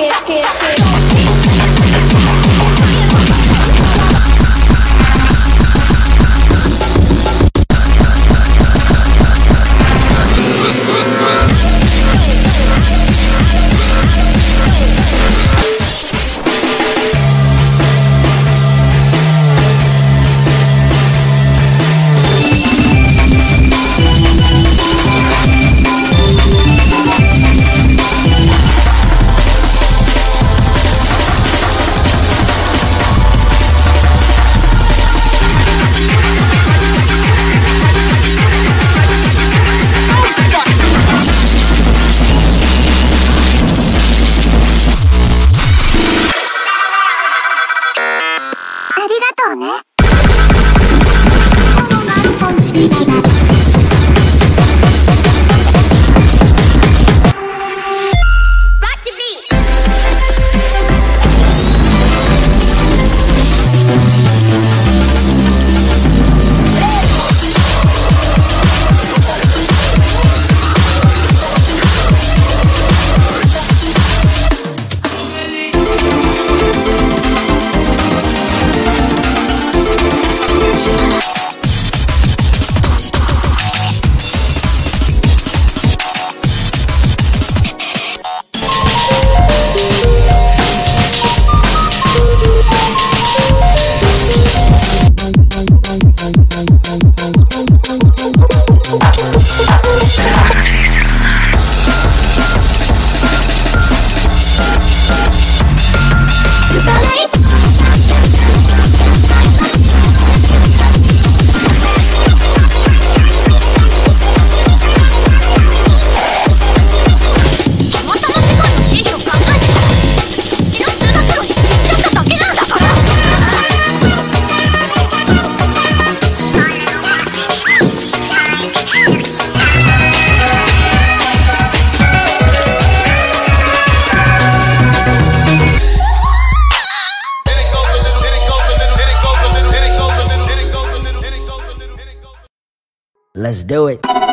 kiss, kiss, kiss. Let's do it.